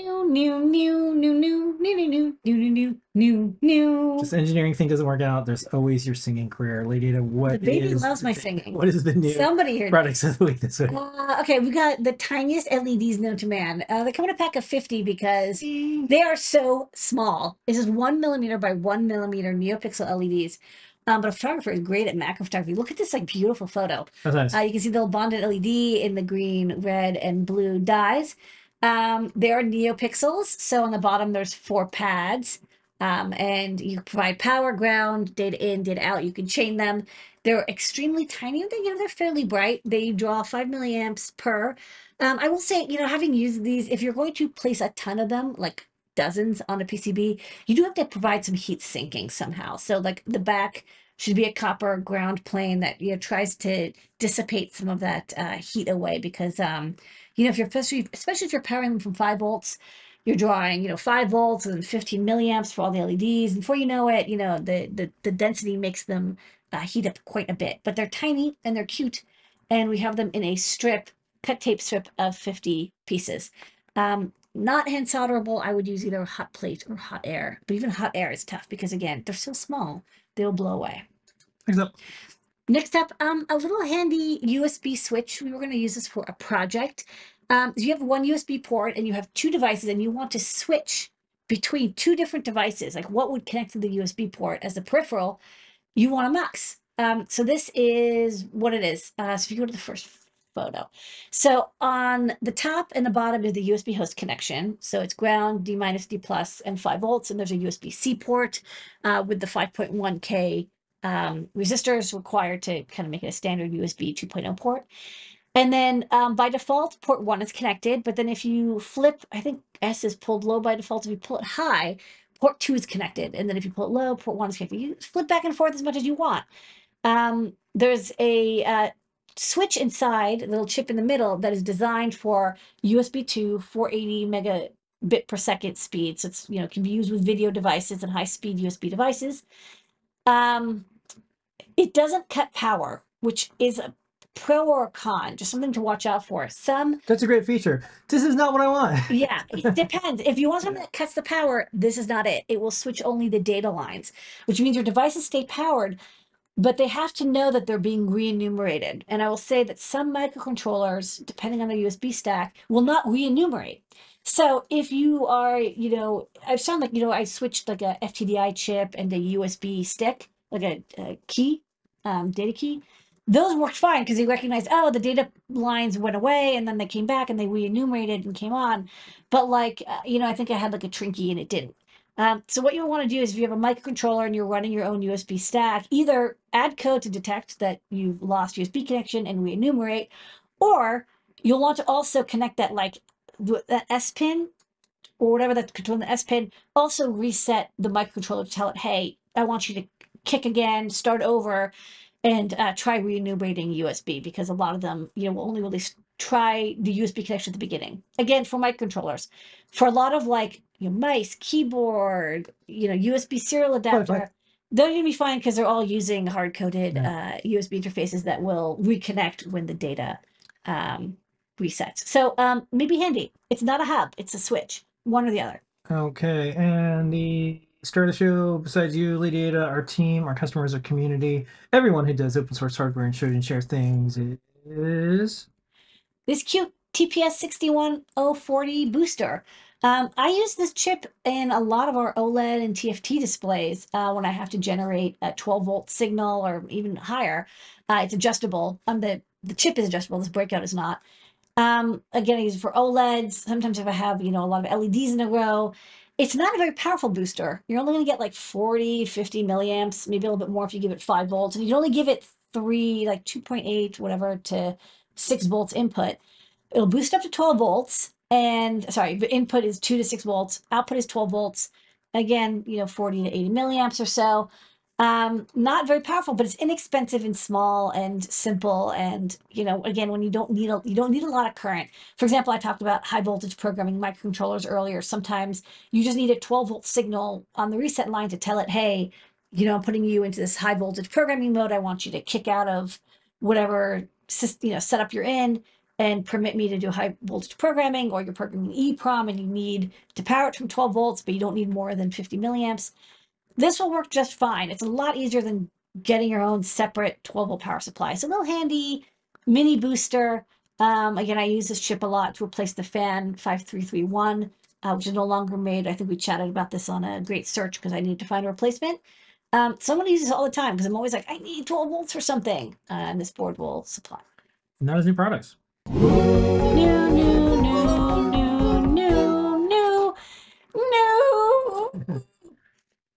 New, new, new, new, new, new, new, new, new, new, new, new. Just engineering thing doesn't work out. There's always your singing career. Lady what The baby is loves my singing. What is the new Somebody here. products of the week this week? Uh, okay, we got the tiniest LEDs known to man. Uh, they come in a pack of 50 because they are so small. This is one millimeter by one millimeter NeoPixel LEDs. Um, but a photographer is great at macro photography. Look at this like beautiful photo. Nice. Uh, you can see the bonded LED in the green, red, and blue dies. Um, they are NeoPixels. So on the bottom, there's four pads. Um, and you provide power, ground, data in, data out. You can chain them. They're extremely tiny. They, you know, they're fairly bright. They draw five milliamps per. Um, I will say, you know, having used these, if you're going to place a ton of them, like dozens on a PCB, you do have to provide some heat sinking somehow. So like the back should be a copper ground plane that you know tries to dissipate some of that uh, heat away because um you know if you're especially especially if you're powering them from five volts you're drawing you know five volts and 15 milliamps for all the leds and before you know it you know the the, the density makes them uh, heat up quite a bit. But they're tiny and they're cute and we have them in a strip cut tape strip of 50 pieces. Um not hand solderable. I would use either a hot plate or hot air but even hot air is tough because again they're so small they'll blow away Next up. Next up, um, a little handy USB switch. We were going to use this for a project. Um, you have one USB port and you have two devices and you want to switch between two different devices. Like what would connect to the USB port as a peripheral? You want a mux. Um, so this is what it is. Uh, so if you go to the first photo. So on the top and the bottom is the USB host connection. So it's ground, D minus, D plus, and 5 volts. And there's a USB-C port uh, with the 5.1K um, resistors required to kind of make it a standard USB 2.0 port. And then um, by default, port one is connected. But then if you flip, I think S is pulled low by default. If you pull it high, port two is connected. And then if you pull it low, port one is connected. You flip back and forth as much as you want. Um, there's a uh, switch inside, a little chip in the middle that is designed for USB 2 480 megabit per second speed. So it's, you know, can be used with video devices and high speed USB devices. Um, it doesn't cut power, which is a pro or a con, just something to watch out for. Some, That's a great feature. This is not what I want. yeah, it depends. If you want something that cuts the power, this is not it. It will switch only the data lines, which means your devices stay powered, but they have to know that they're being re-enumerated. And I will say that some microcontrollers, depending on the USB stack, will not re-enumerate. So if you are, you know, I've found like, you know, I switched like a FTDI chip and a USB stick, like a, a key, um, data key. Those worked fine because they recognized, oh, the data lines went away and then they came back and they re-enumerated and came on. But like, uh, you know, I think I had like a Trinkey and it didn't. Um, so what you'll want to do is if you have a microcontroller and you're running your own USB stack, either add code to detect that you've lost USB connection and re-enumerate, or you'll want to also connect that like that S pin or whatever that's controlling the S pin, also reset the microcontroller to tell it, hey, I want you to kick again, start over, and uh, try re-enumerating USB because a lot of them, you know, will only really try the USB connection at the beginning. Again, for microcontrollers, for a lot of like you know, mice, keyboard, you know, USB serial adapter. They're going to be fine because they're all using hard-coded uh, USB interfaces that will reconnect when the data um, resets. So um, maybe handy. It's not a hub; it's a switch. One or the other. Okay, and the star of the show, besides you, Lady Ada, our team, our customers, our community, everyone who does open source hardware and shows and shares things is This cute TPS 61040 booster. Um, I use this chip in a lot of our OLED and TFT displays uh, when I have to generate a 12 volt signal or even higher. Uh, it's adjustable. Um, the the chip is adjustable. This breakout is not. Um, again, I use it for OLEDs. Sometimes if I have, you know, a lot of LEDs in a row, it's not a very powerful booster. You're only going to get like 40, 50 milliamps, maybe a little bit more if you give it five volts. And you can only give it three, like 2.8, whatever, to six volts input. It'll boost up to 12 volts. And sorry, the input is two to six volts, output is 12 volts. Again, you know, 40 to 80 milliamps or so. Um, not very powerful, but it's inexpensive and small and simple. And you know, again, when you don't need a you don't need a lot of current. For example, I talked about high voltage programming microcontrollers earlier. Sometimes you just need a 12 volt signal on the reset line to tell it, hey, you know, I'm putting you into this high voltage programming mode. I want you to kick out of whatever you know setup you're in, and permit me to do high voltage programming, or you're programming EEPROM and you need to power it from 12 volts, but you don't need more than 50 milliamps. This will work just fine. It's a lot easier than getting your own separate 12 volt power supply. It's a little handy mini booster. Um, again, I use this chip a lot to replace the fan 5331, uh, which is no longer made. I think we chatted about this on a great search because I need to find a replacement. Um, someone uses it all the time because I'm always like, I need 12 volts for something. Uh, and this board will supply. And that is new products. New, new.